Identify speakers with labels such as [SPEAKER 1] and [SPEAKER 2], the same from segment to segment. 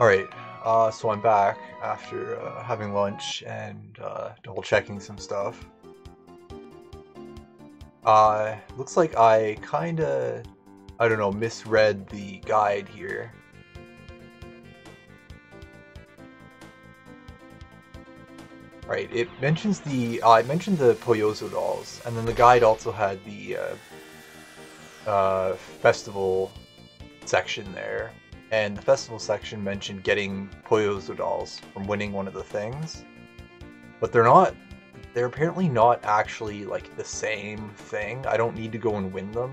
[SPEAKER 1] Alright, uh, so I'm back after uh, having lunch and uh, double checking some stuff. Uh, looks like I kinda, I don't know, misread the guide here. Right, it mentions the, uh, it mentioned the Poyozo dolls, and then the guide also had the uh, festival section there and the festival section mentioned getting Poyozo dolls from winning one of the things. But they're not they're apparently not actually like the same thing. I don't need to go and win them.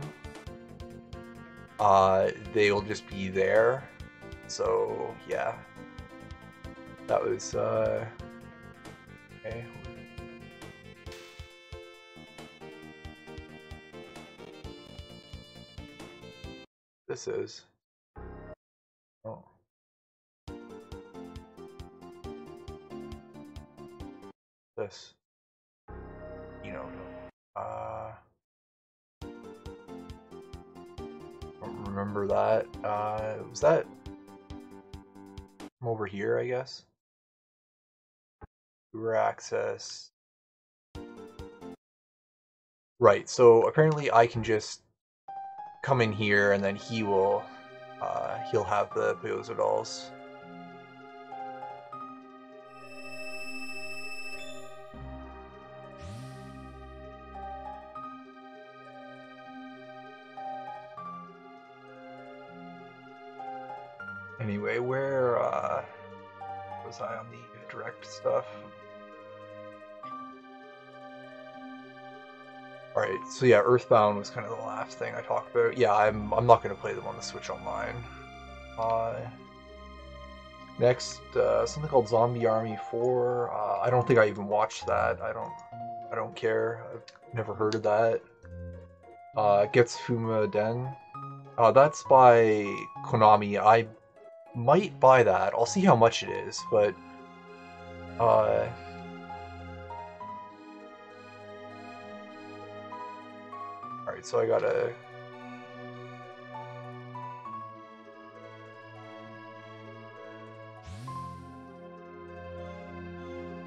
[SPEAKER 1] Uh they'll just be there. So yeah. That was uh okay. This is Oh. This. You know, uh, don't remember that. Uh, was that from over here, I guess? Tour access. Right, so apparently I can just come in here and then he will uh, he'll have the Poyozo dolls. Anyway, where uh, was I on the direct stuff? Alright, so yeah, Earthbound was kind of the last thing I talked about. Yeah, I'm I'm not gonna play them on the Switch Online. Uh, next, uh, something called Zombie Army 4. Uh, I don't think I even watched that. I don't I don't care. I've never heard of that. Uh, Getsu Fuma Den. Uh, that's by Konami. I might buy that. I'll see how much it is, but uh, So I gotta...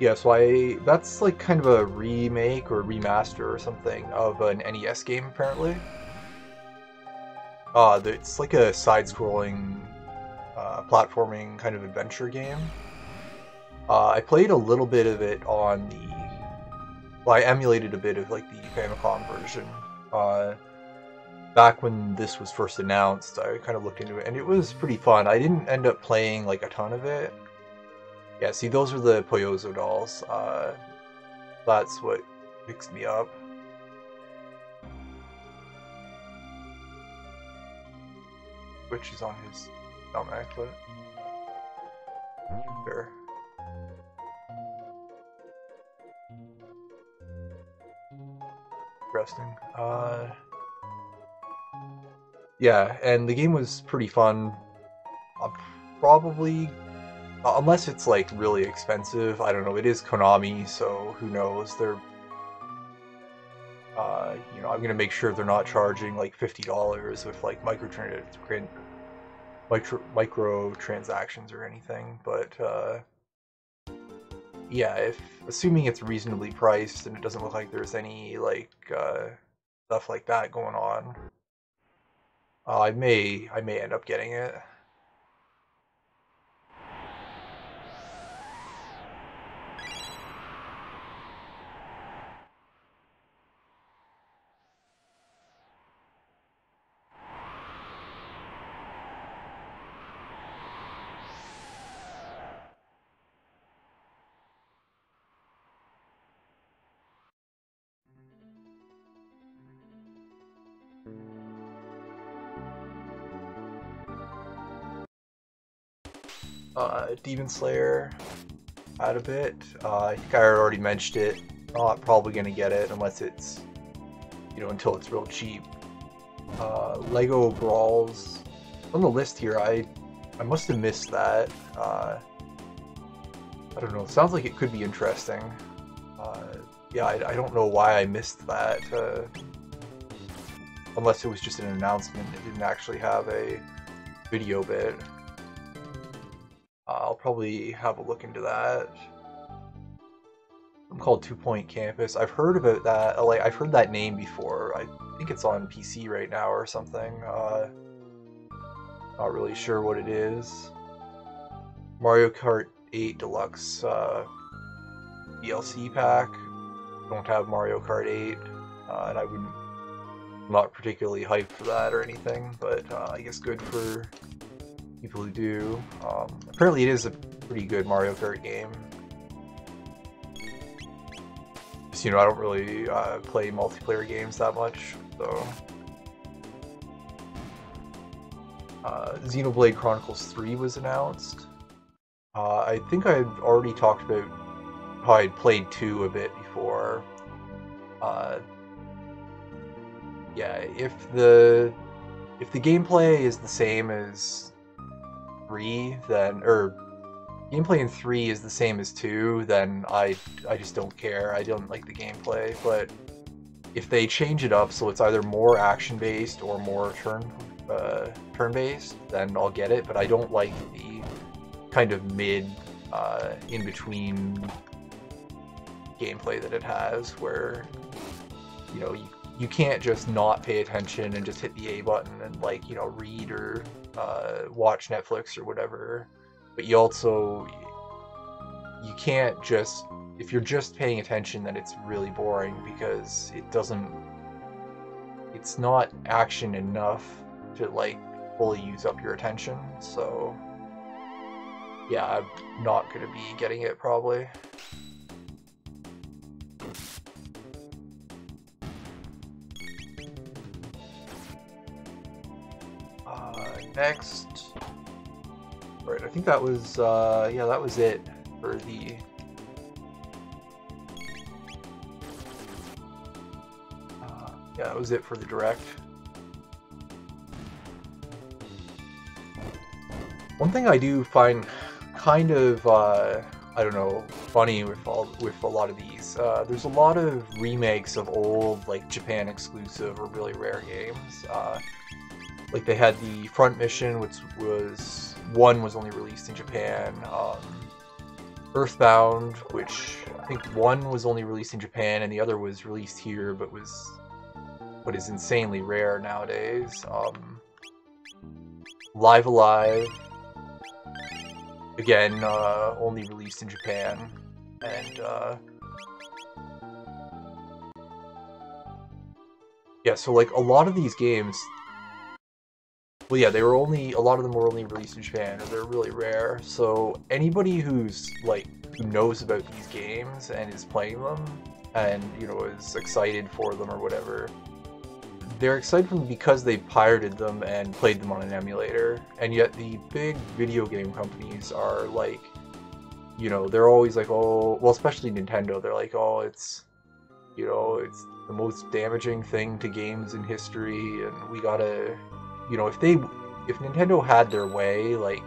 [SPEAKER 1] Yeah, so I... That's like kind of a remake or remaster or something of an NES game, apparently. Uh, it's like a side-scrolling uh, platforming kind of adventure game. Uh, I played a little bit of it on the... Well, I emulated a bit of like the Famicom version uh, back when this was first announced, I kind of looked into it, and it was pretty fun. I didn't end up playing like a ton of it. Yeah, see, those are the Poyozo dolls. Uh, that's what picks me up. Which is on his stomach, but sure. Interesting. Uh, yeah, and the game was pretty fun. I'll probably, uh, unless it's like really expensive, I don't know. It is Konami, so who knows? They're, uh, you know, I'm gonna make sure they're not charging like fifty dollars with like microtrans micro micro transactions or anything. But uh, yeah, if assuming it's reasonably priced and it doesn't look like there's any like uh, stuff like that going on, uh, I may I may end up getting it. Demon Slayer out a bit. Uh, I think I already mentioned it. Not probably gonna get it unless it's, you know, until it's real cheap. Uh, Lego Brawls on the list here. I I must have missed that. Uh, I don't know. It sounds like it could be interesting. Uh, yeah, I, I, don't know why I missed that. Uh, unless it was just an announcement. It didn't actually have a video bit. Uh, probably have a look into that. I'm called Two Point Campus. I've heard about that. Like I've heard that name before. I think it's on PC right now or something. Uh, not really sure what it is. Mario Kart 8 Deluxe uh, DLC pack. Don't have Mario Kart 8, uh, and I wouldn't. I'm not particularly hyped for that or anything, but uh, I guess good for people who do. Um, apparently, it is a pretty good Mario Kart game. Just, you know, I don't really uh, play multiplayer games that much, so. Uh, Xenoblade Chronicles 3 was announced. Uh, I think I had already talked about how I'd played 2 a bit before. Uh, yeah, if the if the gameplay is the same as 3, then or gameplay in 3 is the same as 2, then I I just don't care. I don't like the gameplay, but if they change it up so it's either more action based or more turn uh, turn based, then I'll get it. But I don't like the kind of mid uh, in between gameplay that it has, where you know you, you can't just not pay attention and just hit the A button and like you know read or uh, watch Netflix or whatever. But you also you can't just if you're just paying attention then it's really boring because it doesn't it's not action enough to like fully use up your attention so yeah i'm not going to be getting it probably uh, next right i think that was uh yeah that was it for the uh, yeah that was it for the direct One thing I do find kind of uh, I don't know funny with all with a lot of these. Uh, there's a lot of remakes of old like Japan exclusive or really rare games. Uh, like they had the Front Mission, which was one was only released in Japan. Um, Earthbound, which I think one was only released in Japan and the other was released here, but was but is insanely rare nowadays. Um, Live Alive, again, uh, only released in Japan, and uh, yeah, so like a lot of these games, well, yeah, they were only a lot of them were only released in Japan, or they're really rare. So anybody who's like who knows about these games and is playing them, and you know is excited for them or whatever, they're excited for them because they pirated them and played them on an emulator. And yet the big video game companies are like, you know, they're always like, oh, well, especially Nintendo, they're like, oh, it's, you know, it's the most damaging thing to games in history, and we gotta, you know, if they, if Nintendo had their way, like,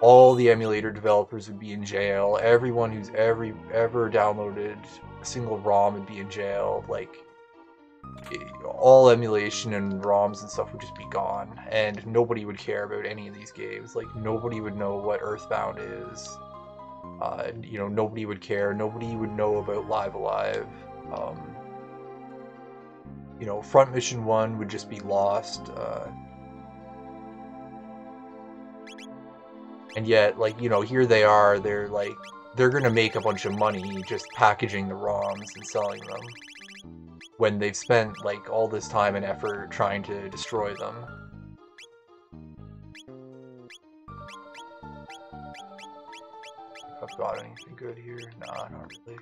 [SPEAKER 1] all the emulator developers would be in jail. Everyone who's ever ever downloaded a single ROM would be in jail. Like, all emulation and ROMs and stuff would just be gone, and nobody would care about any of these games. Like nobody would know what Earthbound is. Uh, you know, nobody would care. Nobody would know about Live Alive. Um, you know, Front Mission One would just be lost. Uh, and yet, like you know, here they are. They're like they're gonna make a bunch of money just packaging the ROMs and selling them when they've spent like all this time and effort trying to destroy them. I've got anything good here? Not really.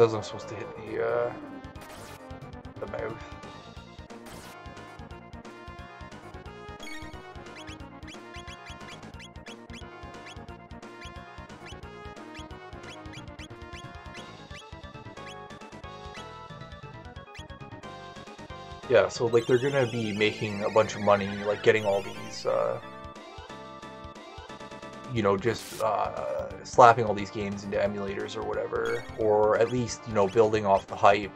[SPEAKER 1] Says I'm supposed to hit the uh, the mouth. Yeah, so like they're gonna be making a bunch of money, like getting all these uh, you know, just uh, slapping all these games into emulators or whatever, or at least, you know, building off the hype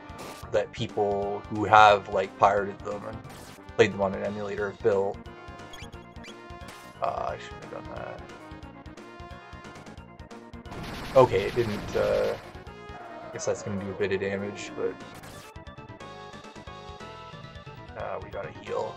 [SPEAKER 1] that people who have, like, pirated them and played them on an emulator have built. Uh, I shouldn't have done that. Okay, it didn't, uh, I guess that's gonna do a bit of damage, but... Uh, we gotta heal.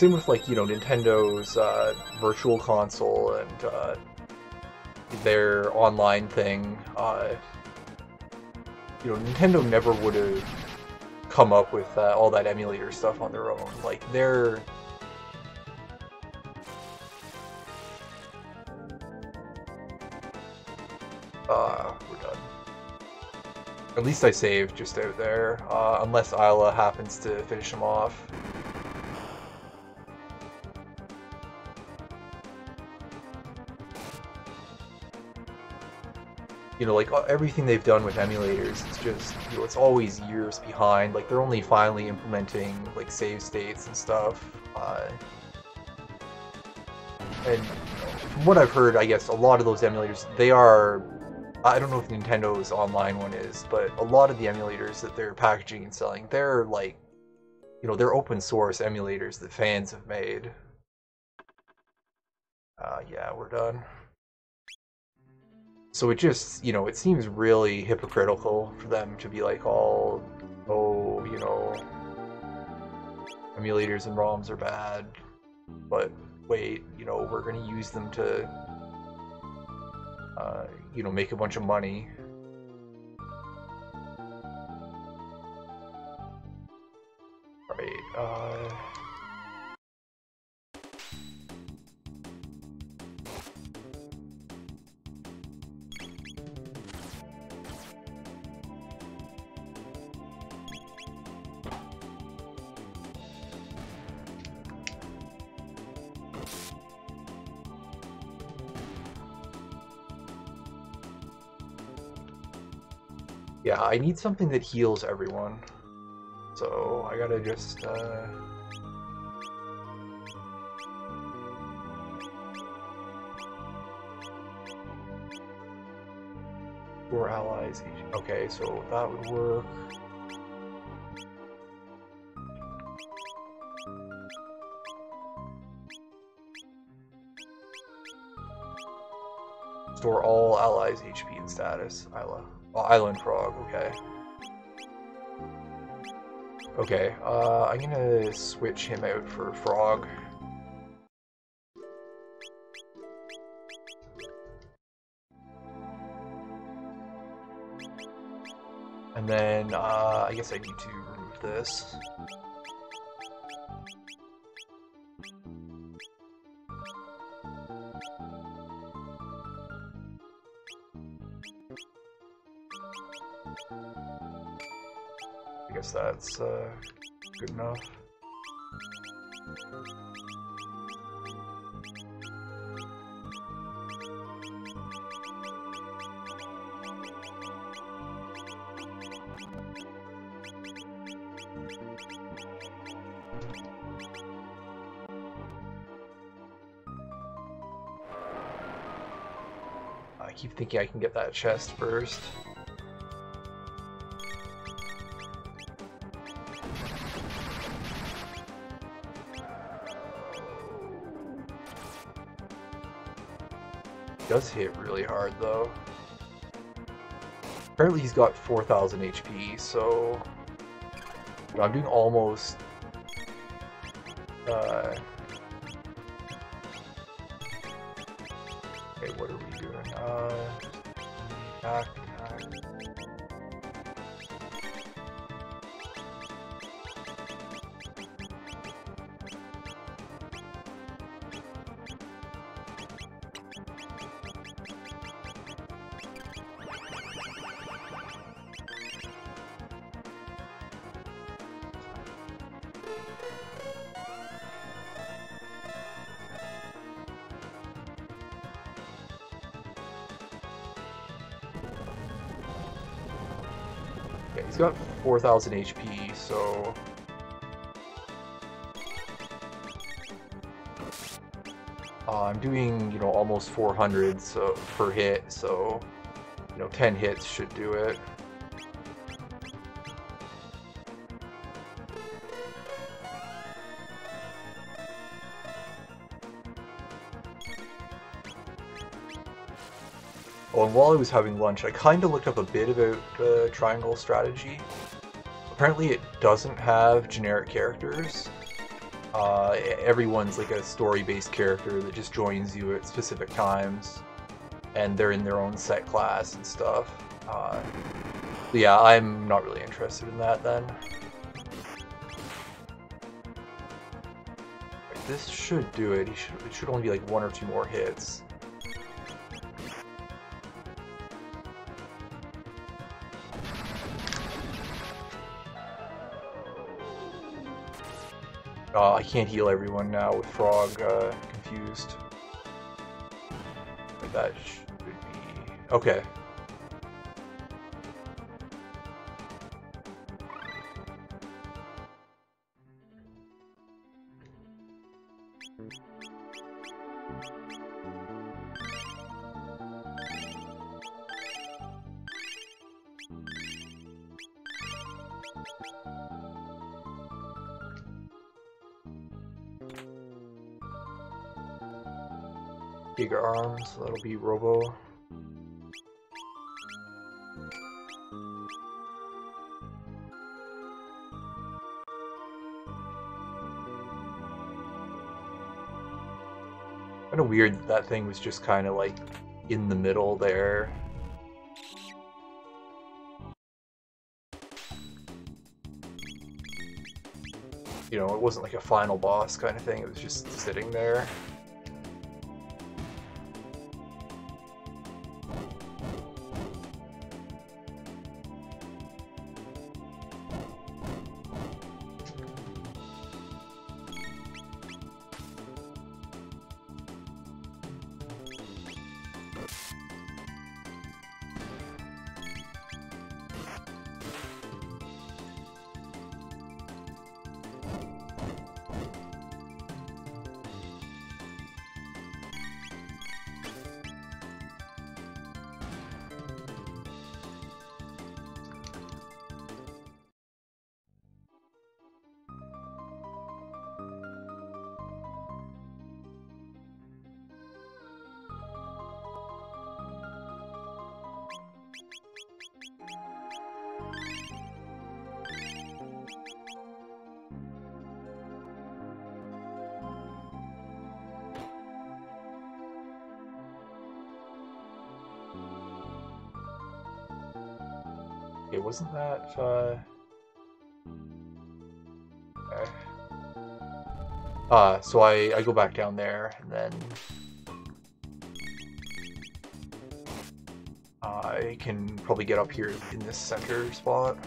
[SPEAKER 1] Same with like you know Nintendo's uh, Virtual Console and uh, their online thing. Uh, you know, Nintendo never would have come up with uh, all that emulator stuff on their own. Like they're Uh, we're done. At least I saved just out there, uh, unless Ayla happens to finish him off. You know, like uh, everything they've done with emulators, it's just, you know, it's always years behind. Like they're only finally implementing like save states and stuff. Uh, and from what I've heard, I guess a lot of those emulators, they are, I don't know if Nintendo's online one is, but a lot of the emulators that they're packaging and selling, they're like, you know, they're open source emulators that fans have made. Uh, yeah, we're done. So it just, you know, it seems really hypocritical for them to be like all, oh, you know, emulators and ROMs are bad, but wait, you know, we're going to use them to, uh, you know, make a bunch of money. Right, uh... I need something that heals everyone. So I gotta just, uh... Four allies each. Okay, so that would work. Store all allies HP and status, Ayla. Oh, Island Frog, okay. Okay, uh, I'm gonna switch him out for Frog. And then, uh, I guess I need to remove this. Guess that's uh, good enough. I keep thinking I can get that chest first. Does hit really hard though. Apparently he's got 4,000 HP, so I'm doing almost 4,000 HP, so... Uh, I'm doing, you know, almost 400 so, per hit, so, you know, 10 hits should do it. Oh, and while I was having lunch, I kind of looked up a bit about the triangle strategy. Apparently it doesn't have generic characters. Uh, everyone's like a story-based character that just joins you at specific times, and they're in their own set class and stuff. Uh, yeah, I'm not really interested in that then. This should do it. It should only be like one or two more hits. Uh, I can't heal everyone now with Frog uh, confused. That should be... Okay. So that'll be Robo. Kind of weird that, that thing was just kind of like in the middle there. You know, it wasn't like a final boss kind of thing, it was just sitting there. Wasn't that, uh... Okay. Uh, so I, I go back down there, and then... I can probably get up here in this center spot.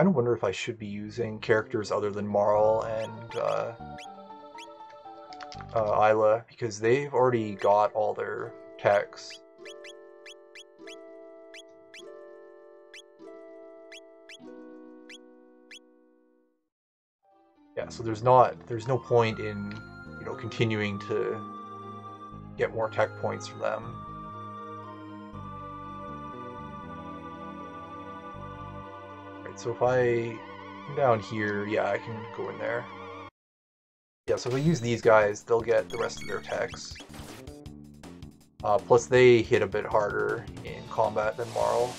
[SPEAKER 1] Kind of wonder if I should be using characters other than Marle and uh, uh, Ayla, because they've already got all their techs. Yeah, so there's not, there's no point in, you know, continuing to get more tech points from them. So if I come down here, yeah, I can go in there. Yeah, so if I use these guys, they'll get the rest of their attacks. Uh, plus they hit a bit harder in combat than Marle.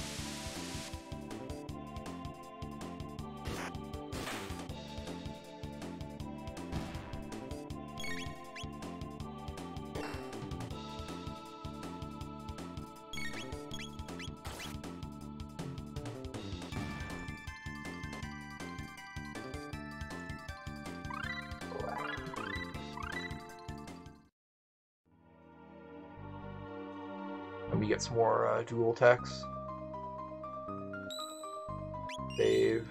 [SPEAKER 1] Uh, dual techs. Save.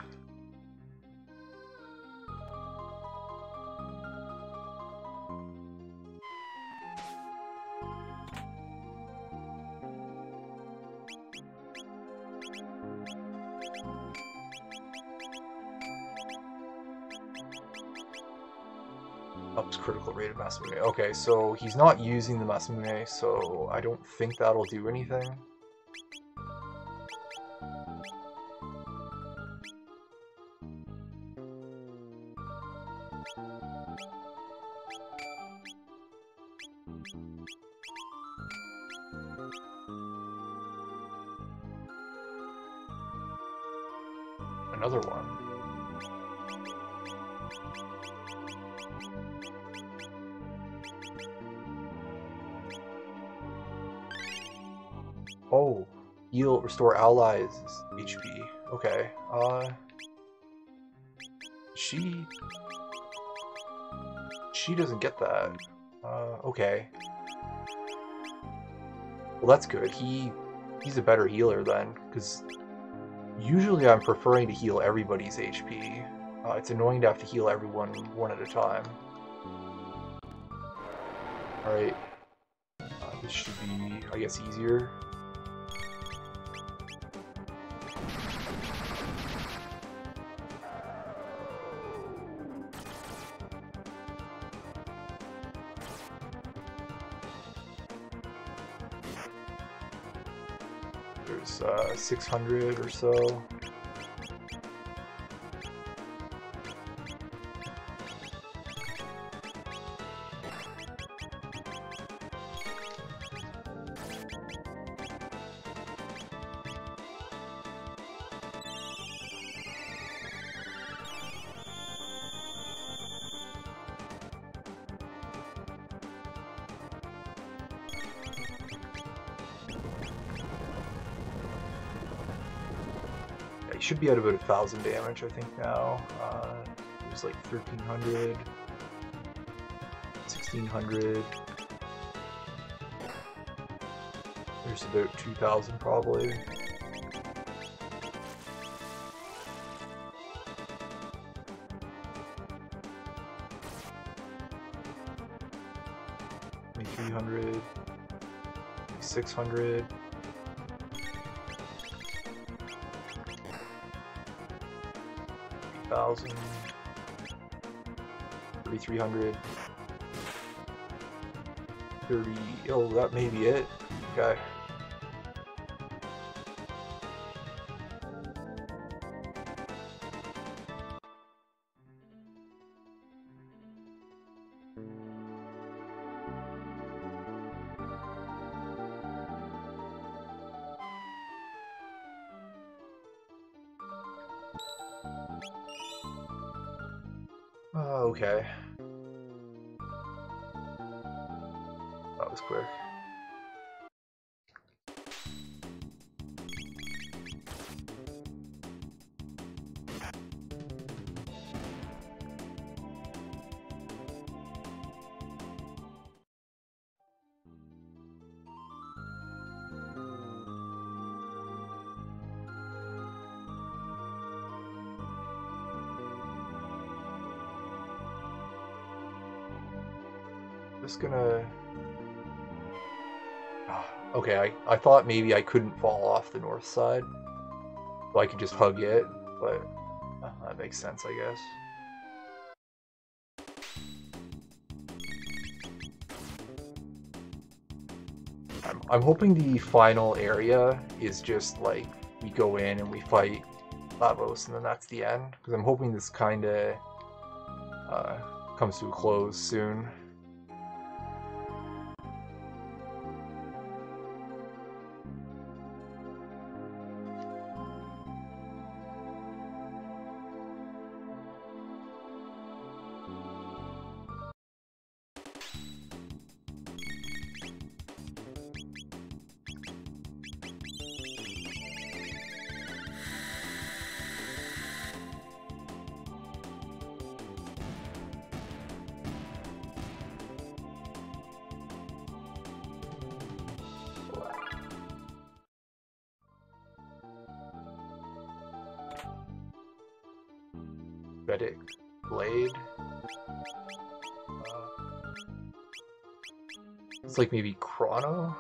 [SPEAKER 1] Ups critical rate of Masamune. Okay, so he's not using the Masamune, so I don't think that'll do anything. Oh, heal, restore allies HP. Okay. Uh, she she doesn't get that. Uh, okay. Well, that's good. He he's a better healer then, because usually I'm preferring to heal everybody's HP. Uh, it's annoying to have to heal everyone one at a time. Alright. Uh, this should be, I guess, easier. 600 or so. Should be at about a thousand damage, I think now. Uh, it was like 1300, 1600. There's about 2000 probably. Maybe 300, maybe 600. Thousand, thirty-three hundred, thirty. Oh, that may be it. Okay. I, I thought maybe I couldn't fall off the north side. So I could just hug it, but uh, that makes sense, I guess. I'm, I'm hoping the final area is just like we go in and we fight Lavos and then that's the end. Because I'm hoping this kind of uh, comes to a close soon. Vedic Blade. Uh, it's like maybe Chrono?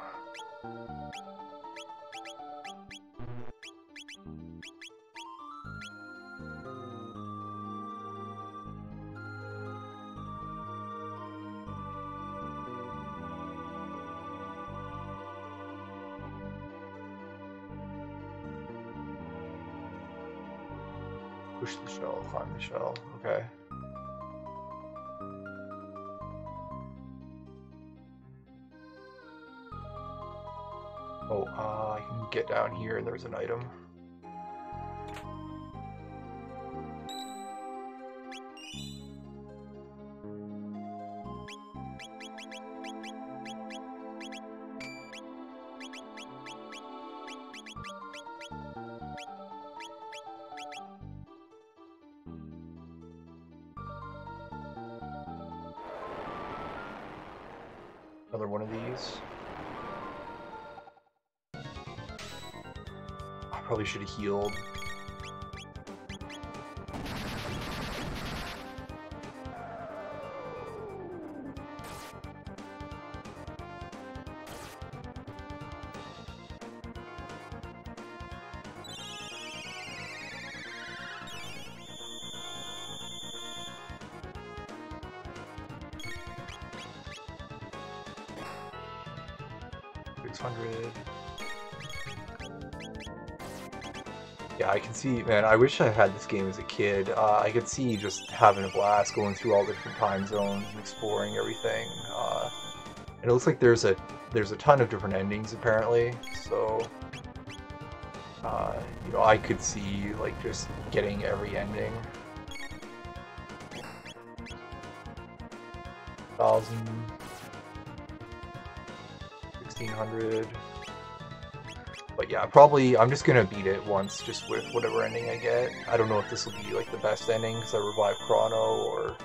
[SPEAKER 1] Healed. Hundred. Yeah, I can see, man, I wish I had this game as a kid. Uh, I could see just having a blast going through all the different time zones and exploring everything. Uh, and it looks like there's a there's a ton of different endings apparently, so uh, you know, I could see like just getting every ending. Thousand, sixteen hundred. But yeah, probably I'm just gonna beat it once, just with whatever ending I get. I don't know if this will be like the best ending because I revive Chrono, or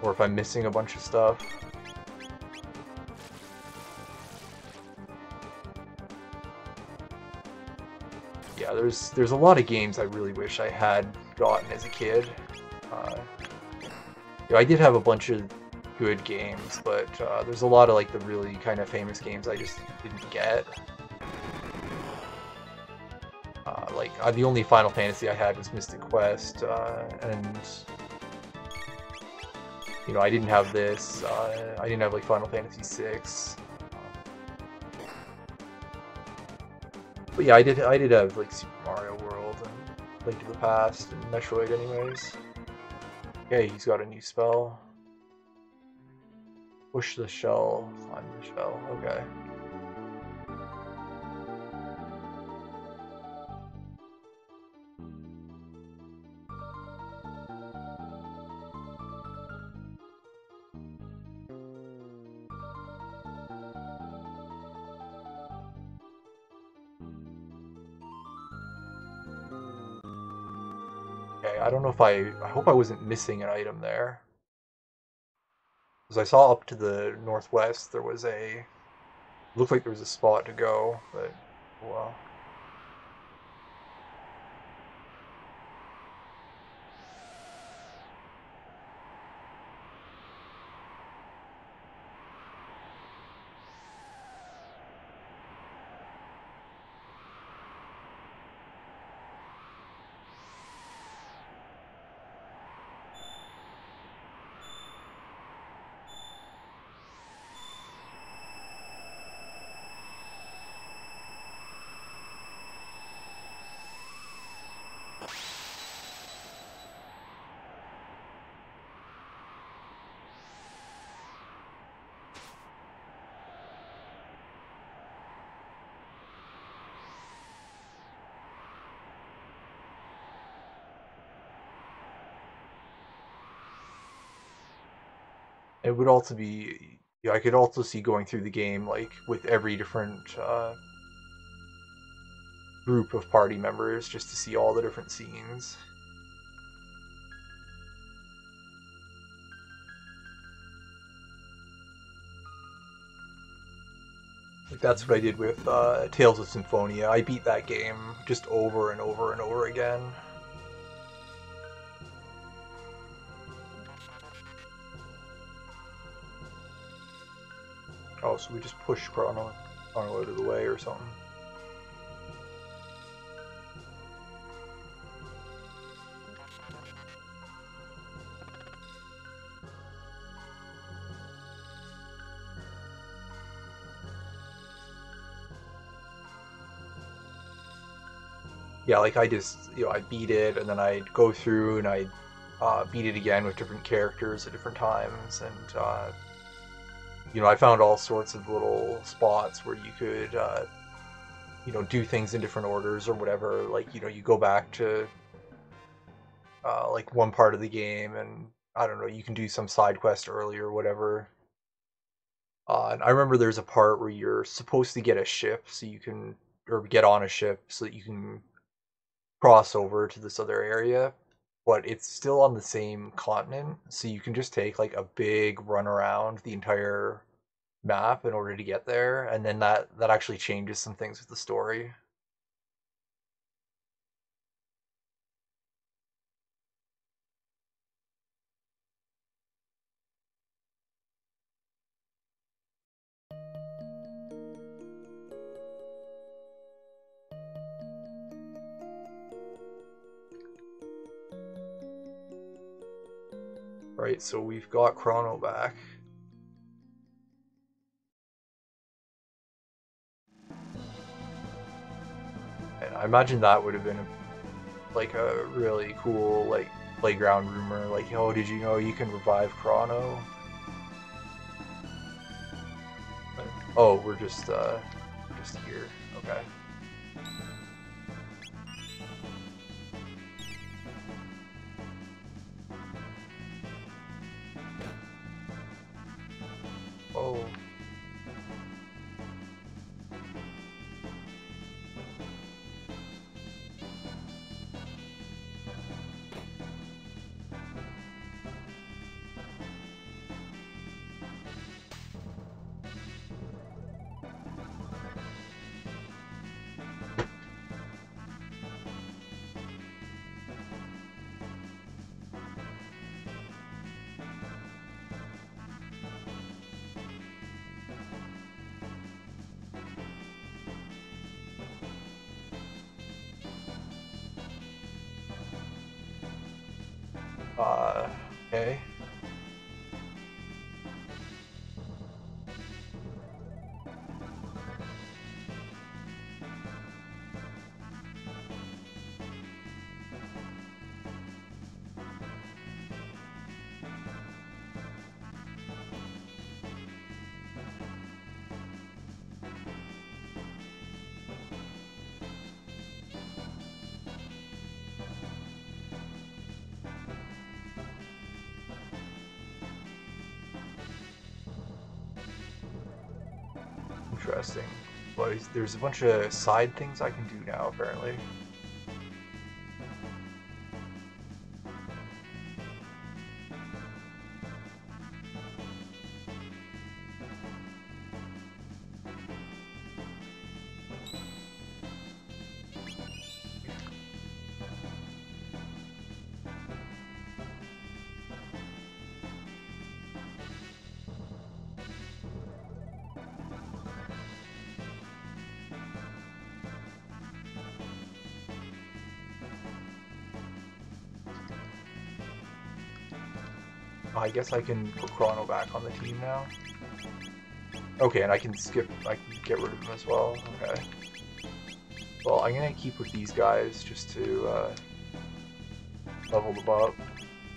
[SPEAKER 1] or if I'm missing a bunch of stuff. Yeah, there's there's a lot of games I really wish I had gotten as a kid. Uh, I did have a bunch of good games, but uh, there's a lot of like the really kind of famous games I just didn't get. Uh, the only Final Fantasy I had was Mystic Quest, uh, and you know I didn't have this. Uh, I didn't have like Final Fantasy VI. But yeah, I did. I did have like Super Mario World and Link to the Past and Metroid, anyways. Okay, he's got a new spell. Push the shell, climb the shell. Okay. Okay, I don't know if I... I hope I wasn't missing an item there. As I saw up to the northwest there was a... Looked like there was a spot to go, but... Oh well... It would also be, yeah, I could also see going through the game like with every different uh, group of party members just to see all the different scenes. Like that's what I did with uh, Tales of Symphonia. I beat that game just over and over and over again. Oh, so we just push Chrono, Chrono out of the way or something. yeah, like I just you know I beat it and then I'd go through and I'd uh, beat it again with different characters at different times and uh, you know I found all sorts of little spots where you could uh, you know do things in different orders or whatever. Like you know you go back to uh, like one part of the game and I don't know you can do some side quest early or whatever. Uh, and I remember there's a part where you're supposed to get a ship so you can or get on a ship so that you can cross over to this other area, but it's still on the same continent, so you can just take like a big run around the entire map in order to get there, and then that that actually changes some things with the story. So we've got Chrono back. And I imagine that would have been like a really cool like playground rumor, like, oh, did you know you can revive Chrono? oh, we're just uh, we're just here. Okay. Uh, okay. Interesting. Well, there's a bunch of side things I can do now, apparently. I guess I can put Chrono back on the team now. Okay, and I can skip, I can get rid of him as well. Okay. Well, I'm gonna keep with these guys just to uh, level them up,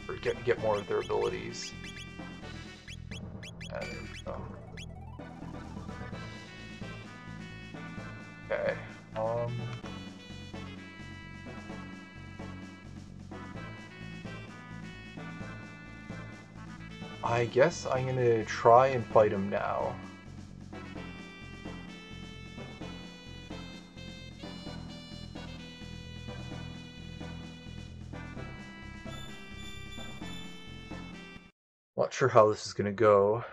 [SPEAKER 1] or get get more of their abilities. And, um, okay. Um. I guess I'm gonna try and fight him now. Not sure how this is gonna go.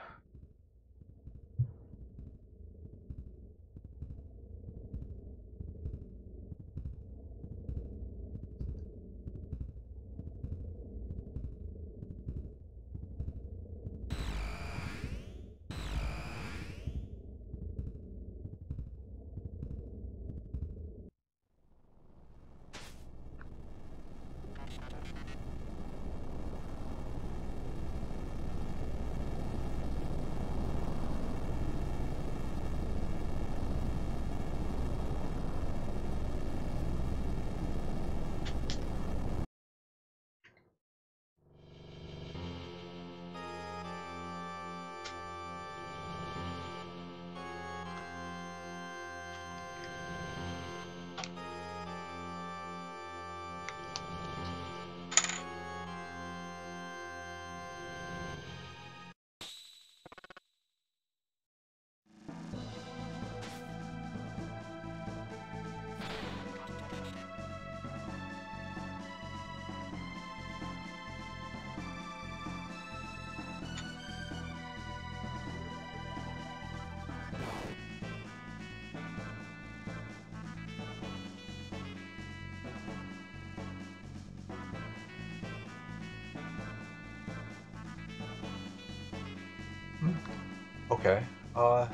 [SPEAKER 1] Okay. Uh,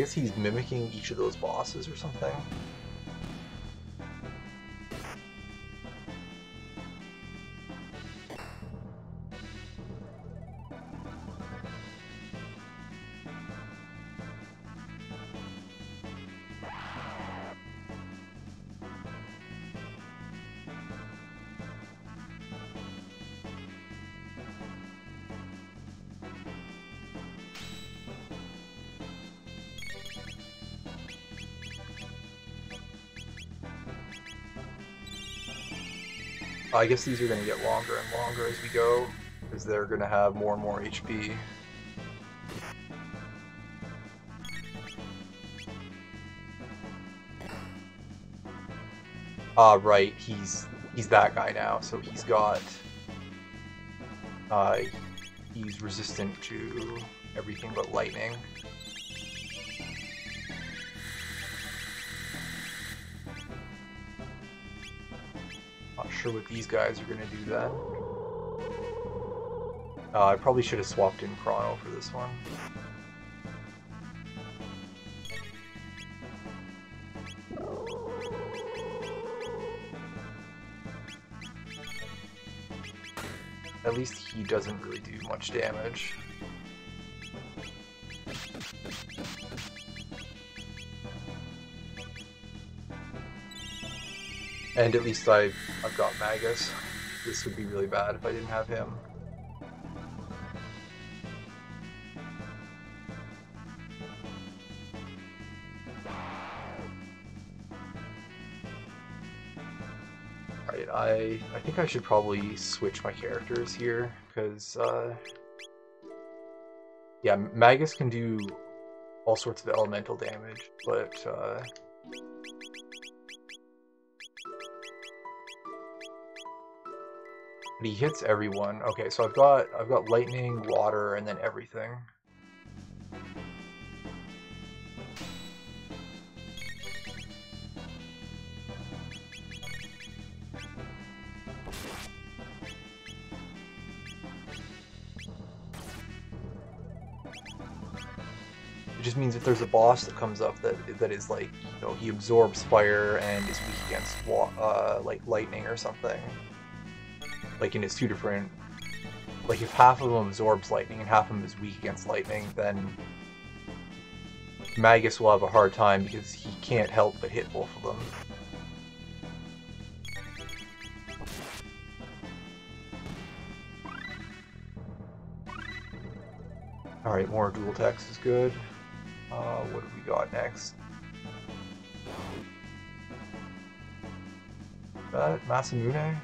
[SPEAKER 1] I guess he's mimicking each of those bosses or something. I guess these are going to get longer and longer as we go, because they're going to have more and more HP. Ah, uh, right, he's he's that guy now, so he's got... Uh, he's resistant to everything but lightning. Sure what these guys are going to do then. Uh, I probably should have swapped in Chrono for this one. At least he doesn't really do much damage. And at least I, I've got Magus. This would be really bad if I didn't have him. Right, I, I think I should probably switch my characters here, because, uh, yeah, Magus can do all sorts of elemental damage, but, uh, But he hits everyone. Okay, so I've got I've got lightning, water, and then everything. It just means if there's a boss that comes up that that is like, you know, he absorbs fire and is weak against uh, like lightning or something like in its two different like if half of them absorbs lightning and half of them is weak against lightning, then Magus will have a hard time because he can't help but hit both of them. Alright, more dual techs is good. Uh, what have we got next? That Masamune?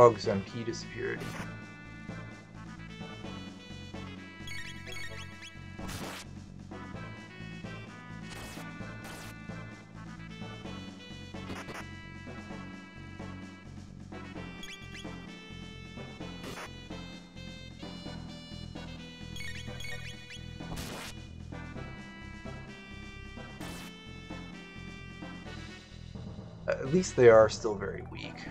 [SPEAKER 1] logs and key to security. At least they are still very weak.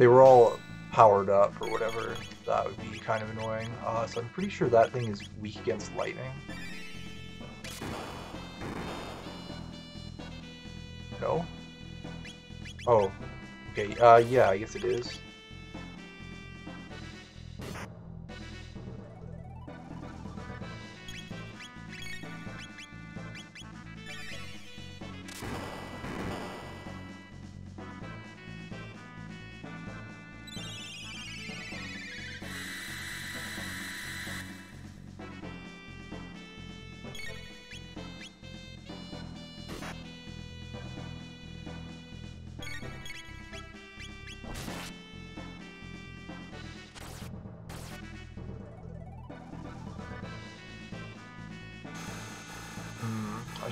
[SPEAKER 1] They were all powered up or whatever, that would be kind of annoying. Uh, so I'm pretty sure that thing is weak against lightning. No? Oh. Okay, uh, yeah, I guess it is.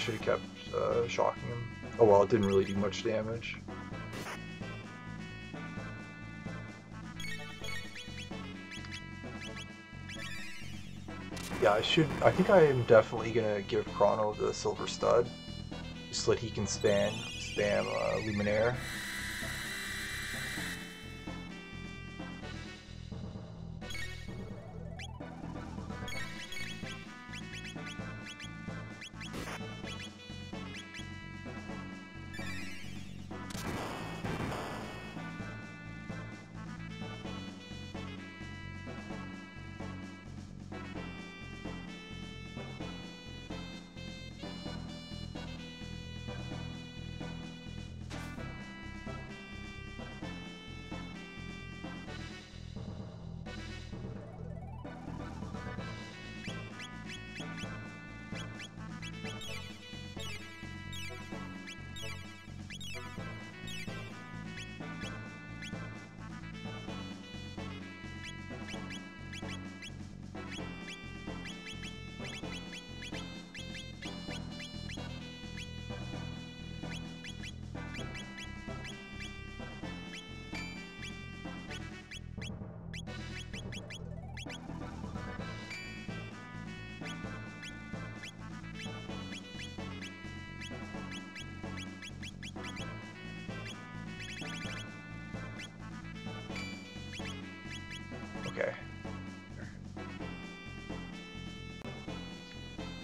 [SPEAKER 1] Should have kept uh, shocking him. Oh well, it didn't really do much damage. Yeah, I should. I think I am definitely gonna give Chrono the Silver Stud, so that he can spam spam uh, Luminaire.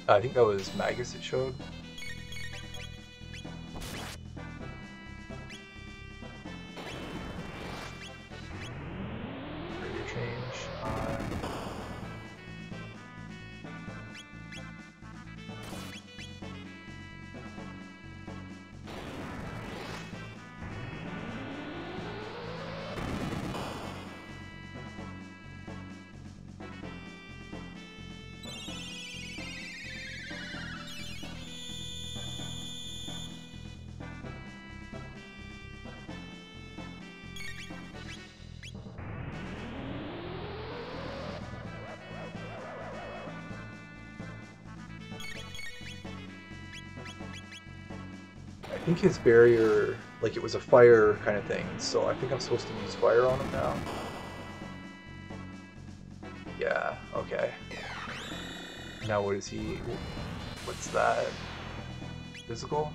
[SPEAKER 1] I think that was Magus it showed. His barrier, like it was a fire kind of thing, so I think I'm supposed to use fire on him now. Yeah, okay. Now what is he, what's that? Physical?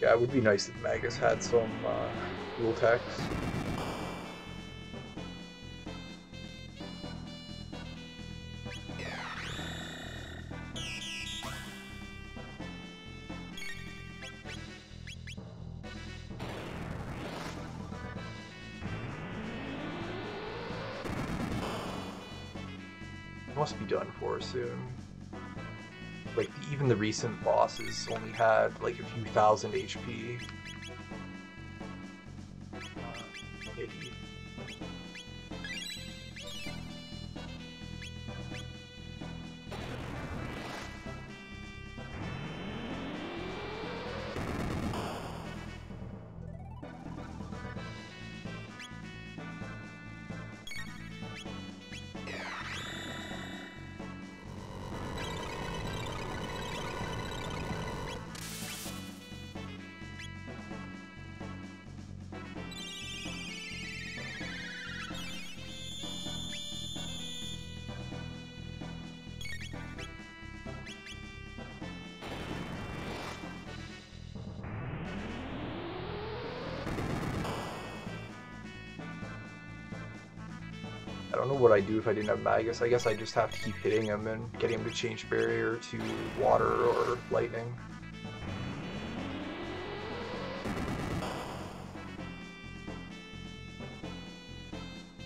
[SPEAKER 1] Yeah, it would be nice if Magus had some uh, attacks. Must be done for soon. Recent bosses only had like a few thousand HP. If I didn't have Magus. I guess I just have to keep hitting him and getting him to change barrier to water or lightning.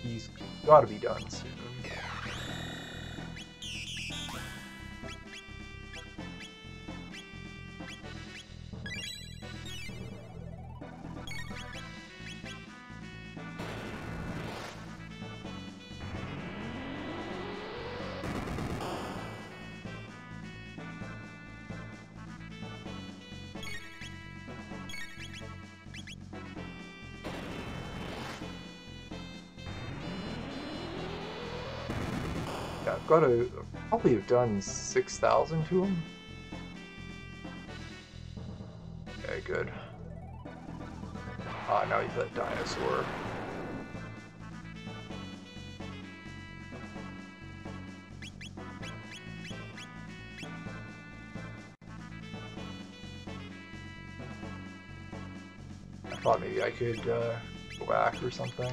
[SPEAKER 1] He's gotta be done soon. Gotta probably have done 6,000 to him. Okay, good. Ah, now he's that dinosaur. I thought maybe I could uh, go back or something.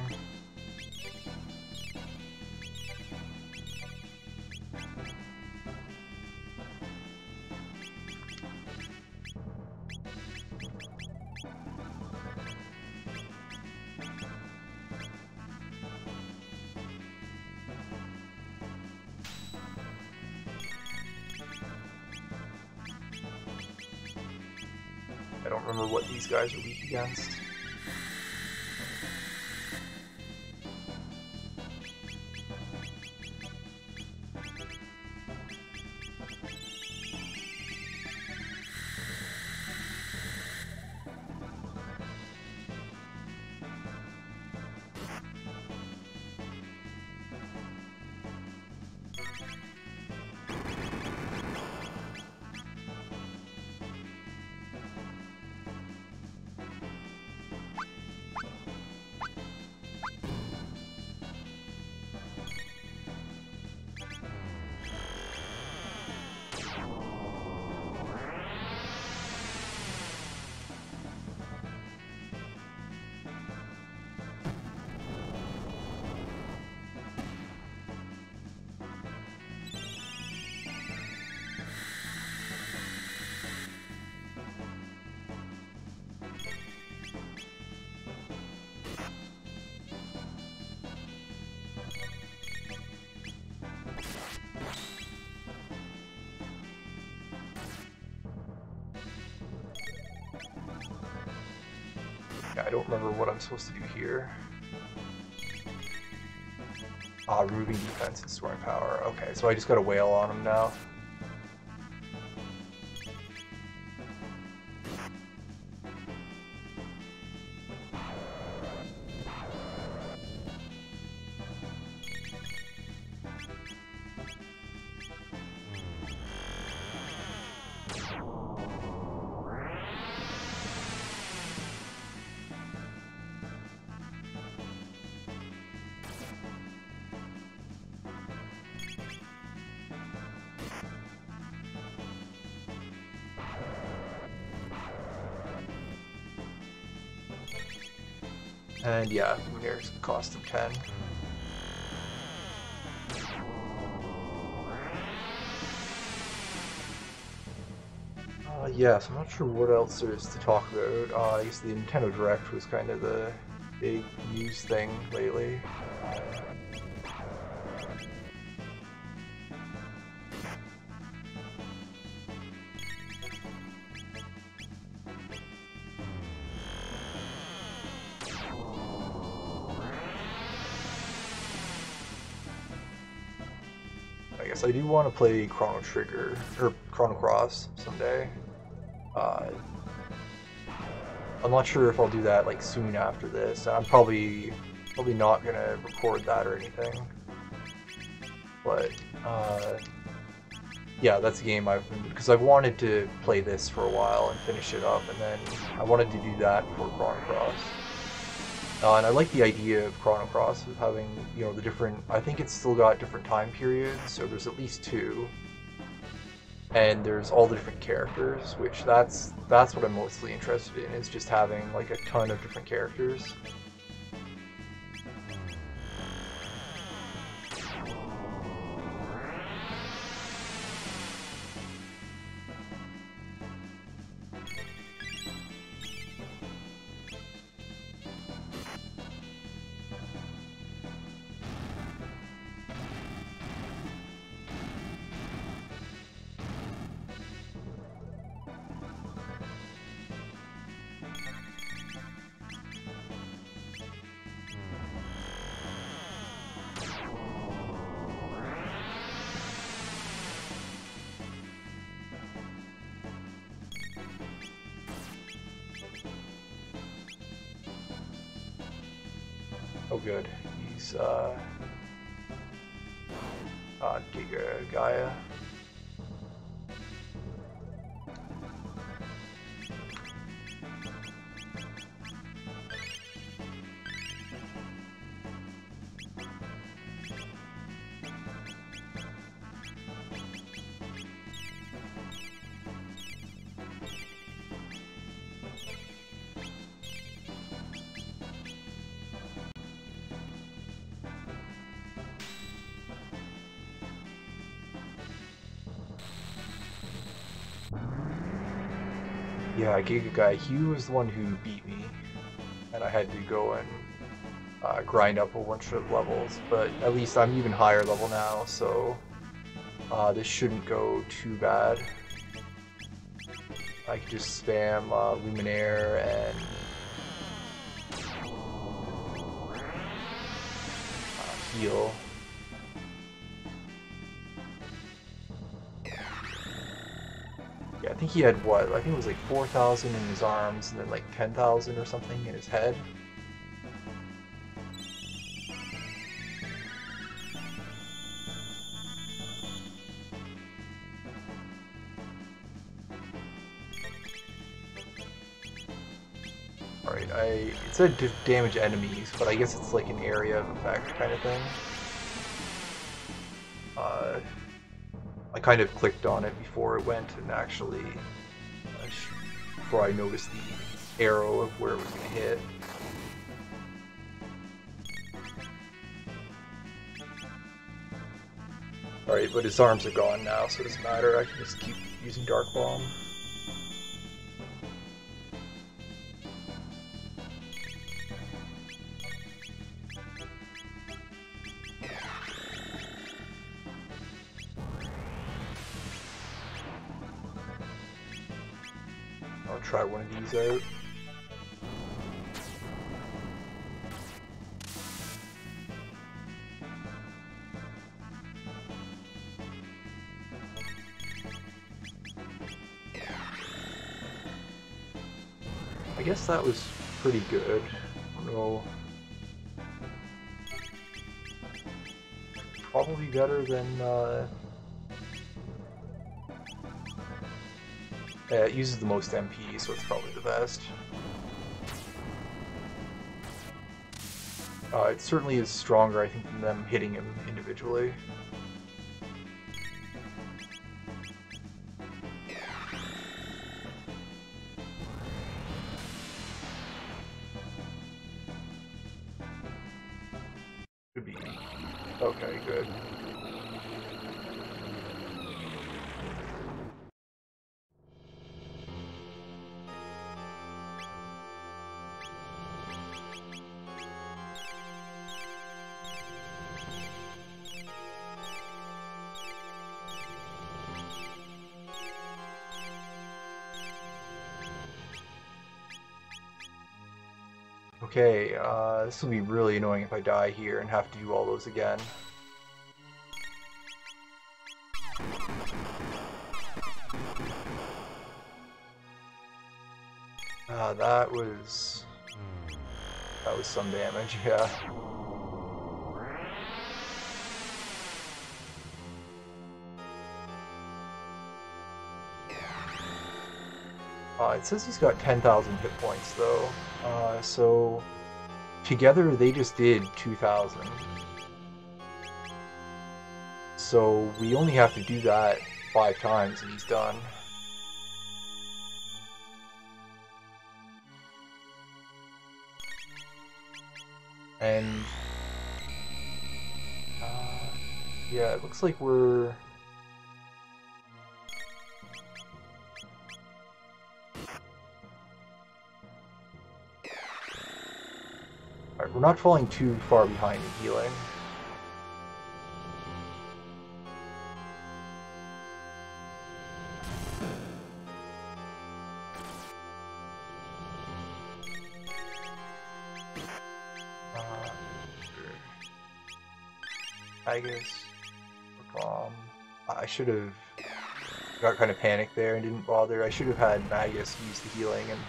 [SPEAKER 1] Don't remember what I'm supposed to do here. Ah, removing defense and storing power. Okay, so I just got a whale on him now. And yeah, Luminaire's cost of 10. Uh, yes, I'm not sure what else there is to talk about. Uh, I guess the Nintendo Direct was kind of the big news thing lately. Guess I do want to play Chrono Trigger or Chrono Cross someday. Uh, I'm not sure if I'll do that like soon after this. I'm probably probably not gonna record that or anything. But uh, yeah, that's a game I've because I've wanted to play this for a while and finish it up, and then I wanted to do that before Chrono Cross. Uh, and I like the idea of Chrono Cross of having you know the different. I think it's still got different time periods, so there's at least two, and there's all the different characters, which that's that's what I'm mostly interested in is just having like a ton of different characters. Yeah, Giga Gaia, he was the one who beat me, and I had to go and uh, grind up a bunch of levels, but at least I'm even higher level now, so uh, this shouldn't go too bad. I can just spam uh, Luminaire and uh, heal. He had what? I think it was like 4,000 in his arms and then like 10,000 or something in his head. Alright, I... It said damage enemies, but I guess it's like an area of effect kind of thing. Kind of clicked on it before it went and actually before I noticed the arrow of where it was going to hit. Alright, but his arms are gone now, so it doesn't matter. I can just keep using Dark Bomb. I guess that was pretty good. I. Probably better than uh, Yeah, it uses the most MP, so it's probably the best. Uh, it certainly is stronger, I think, than them hitting him individually. Okay, uh, this will be really annoying if I die here and have to do all those again. Uh, that was... That was some damage, yeah. Says he's got 10,000 hit points, though. Uh, so, together they just did 2,000. So, we only have to do that five times and he's done. And... Uh, yeah, it looks like we're... not falling too far behind in healing. I guess. Um, I should have got kind of panicked there and didn't bother. I should have had Magus use the healing and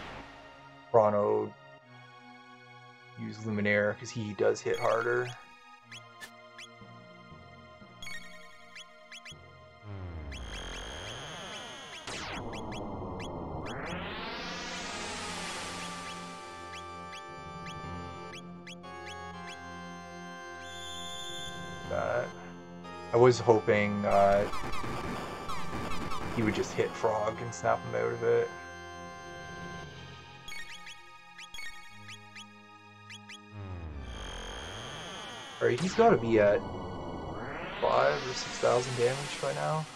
[SPEAKER 1] Chrono use Luminaire because he does hit harder. I was hoping uh, he would just hit Frog and snap him out of it. He's gotta be at 5 or 6,000 damage by now.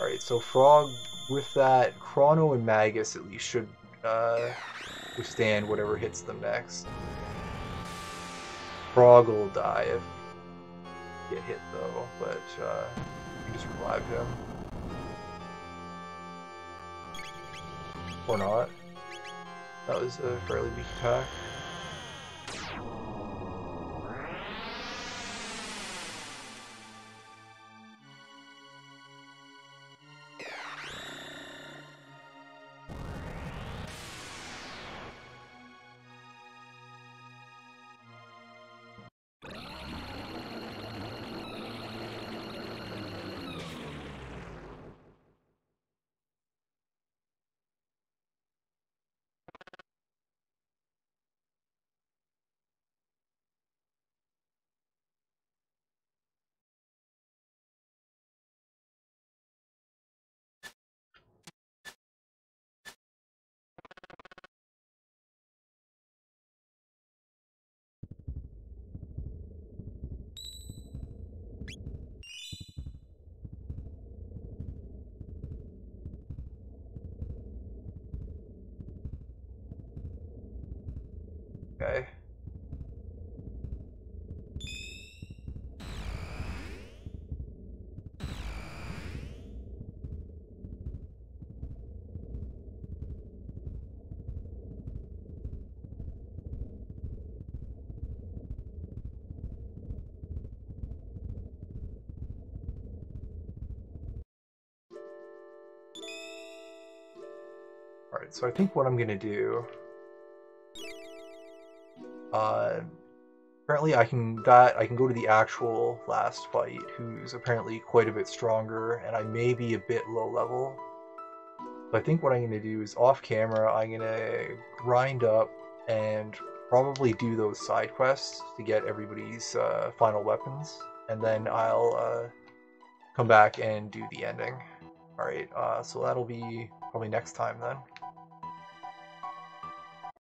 [SPEAKER 1] Alright, so Frog, with that, Chrono and Magus at least should uh, withstand whatever hits them next. Frog will die if get hit though, but uh, you just revive him. Or not. That was a fairly weak attack. Okay. So I think what I'm gonna do uh, apparently I can that I can go to the actual last fight, who's apparently quite a bit stronger, and I may be a bit low level. But I think what I'm going to do is off camera, I'm going to grind up and probably do those side quests to get everybody's uh, final weapons, and then I'll uh, come back and do the ending. Alright, uh, so that'll be probably next time then.